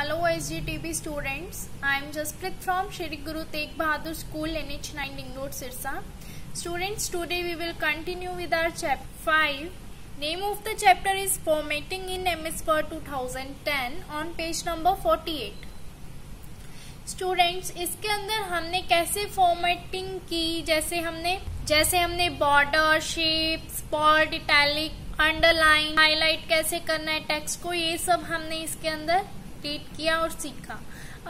Hello S G TV students I am Jaspreet from Shri Guru Tegh Bahadur school N H nine link Sirsa students today we will continue with our chapter five name of the chapter is formatting in M S for two thousand ten on page number forty eight students इसके अंदर हमने कैसे formatting की? जैसे हमने जैसे हमने border shape spot italic underline highlight कैसे करना है टेक्स्ट को, ये सब हमने इसके अंदर रीड किया और सीखा।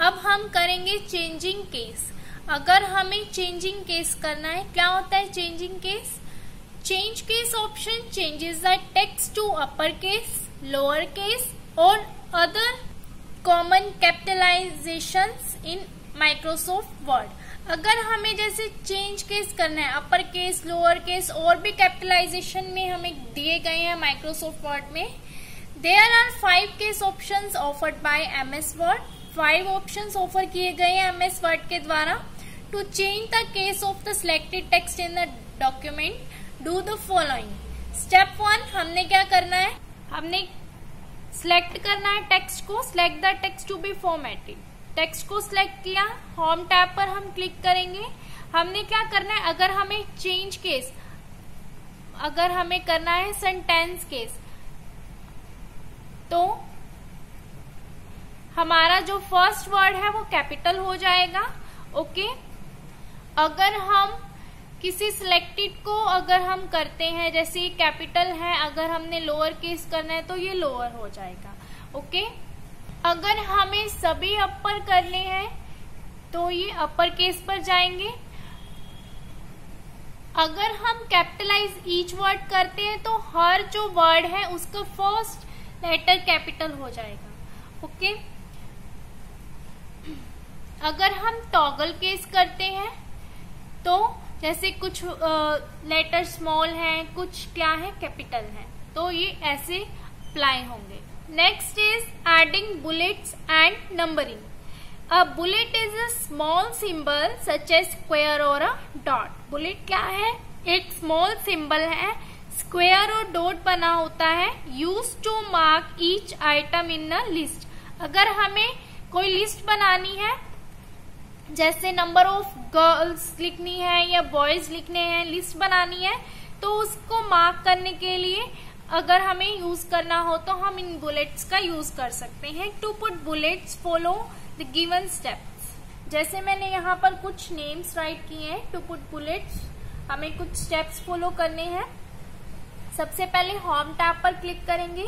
अब हम करेंगे चेंजिंग केस अगर हमें चेंजिंग केस करना है, क्या होता है changing case change case option changes the text to upper case lower case और other common capitalisation in Microsoft Word अगर हमें जैसे चेंज केस करना है अपर केस लोअर केस और भी कैपिटलाइजेशन में हमें दिए गए हैं माइक्रोसॉफ्ट वर्ड में there are five case options offered by M S Word five option offer किए गए हैं एम एस वर्ड के द्वारा. To change the case of the selected text in the document do the following step one हमने क्या करना है? हमने सिलेक्ट करना है टेक्स्ट को. Select the text to be formatted text को सिलेक्ट किया. होम टैब पर हम क्लिक करेंगे. हमने क्या करना है? अगर हमें चेंज केस अगर हमें करना है सेंटेंस केस तो हमारा जो फ़र्स्ट वर्ड है वो कैपिटल हो जाएगा ओके अगर हम किसी सिलेक्टेड को अगर हम करते हैं, जैसे कैपिटल है, अगर हमने लोअर केस करना है तो ये लोअर हो जाएगा ओके अगर हमें सभी अपर करने हैं तो ये अपर केस पर जाएँगे। अगर हम कैपिटलाइज ईच वर्ड करते हैं तो हर जो वर्ड है, उसका फ़र्स्ट लेटर कैपिटल हो जाएगा। ओके? अगर हम टॉगल केस करते हैं तो जैसे कुछ लेटर स्मॉल हैं, कुछ क्या है? कैपिटल है। तो ये ऐसे अप्लाई होंगे। Next is adding bullets and numbering a bullet is a small symbol such a square और अ डॉट बुलेट क्या है? एक स्मॉल सिंबल है स्क्वेयर और डॉट बना होता है। Use to mark each item in a list अगर हमें कोई लिस्ट बनानी है, जैसे नंबर ऑफ़ गर्ल्स लिखनी है या बॉयज़ लिखने हैं लिस्ट बनानी है तो उसको मार्क करने के लिए अगर हमें यूज़ करना हो तो हम इन बुलेट्स का यूज़ कर सकते हैं। To put bullets follow the given steps जैसे मैंने यहाँ पर कुछ नेम्स राइट किए हैं टू पुट बुलेट्स हमें कुछ स्टेप्स फॉलो करने हैं। सबसे पहले होम टैब पर क्लिक करेंगे।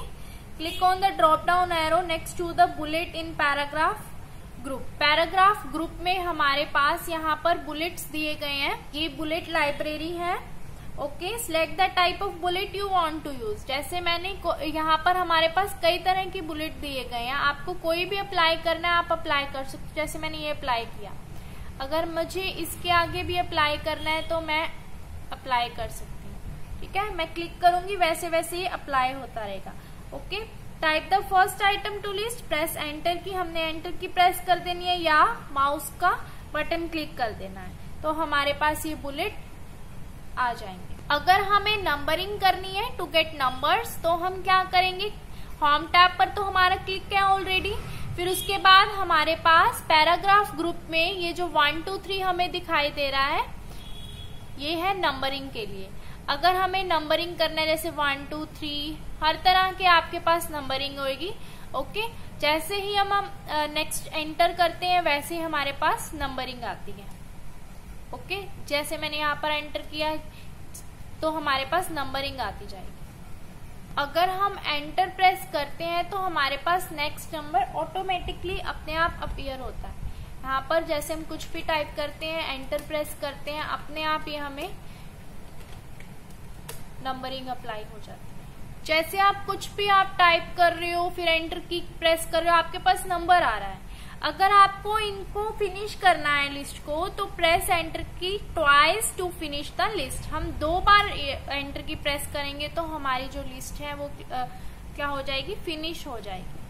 Click on the drop down arrow next to the bullet in paragraph group paragraph group में हमारे पास यहाँ पर बुलेट्स दिए गए हैं। ये बुलेट लाइब्रेरी है। Okay select the type of bullet you want to use जैसे मैंने यहाँ पर हमारे पास कई तरह की बुलेट दिए गए हैं। आपको कोई भी अप्लाई करना है, आप अप्लाई कर सकते जैसे मैंने ये अप्लाई किया। अगर मुझे इसके आगे भी अप्लाई करना है तो मैं अप्लाई कर सकती ठीक है? मैं क्लिक करूँगी, वैसे वैसे ये अप्लाई होता रहेगा। Okay type the first item to list press enter की, हमने एंटर की प्रेस कर देनी है, या माउस का बटन क्लिक कर देना है। तो हमारे पास ये बुलेट आ जाएँगे। अगर हमें नंबरिंग करनी है टू गेट नंबर्स तो हम क्या करेंगे? होम टैब पर तो हमारा क्लिक है ऑलरेडी फिर उसके बाद हमारे पास पैराग्राफ ग्रुप में ये जो वन टू थ्री हमें दिखाई दे रहा है, ये है नंबरिंग के लिए। अगर हमें नंबरिंग करना है, जैसे वन टू थ्री हर तरह के आपके पास नंबरिंग होगी ओके जैसे ही हम हम नेक्स्ट एंटर करते हैं, वैसे ही हमारे पास नंबरिंग आती है ओके जैसे मैंने यहाँ पर एंटर किया तो हमारे पास नंबरिंग आती जाएगी। अगर हम एंटर प्रेस करते हैं तो हमारे पास नेक्स्ट नंबर ऑटोमेटिकली अपने आप अपियर होता है। यहाँ पर जैसे हम कुछ भी टाइप करते हैं एंटर प्रेस करते हैं, अपने आप ये हमें नंबरिंग अप्लाई हो जाती है। जैसे आप कुछ भी आप टाइप कर रहे हो, फिर एंटर की प्रेस कर रहे हो, आपके पास नंबर आ रहा है। अगर आपको इनको फिनिश करना है लिस्ट को तो प्रेस एंटर की twice to finish the list हम दो बार एंटर की प्रेस करेंगे तो हमारी जो लिस्ट है वो क्या हो जाएगी? फिनिश हो जाएगी।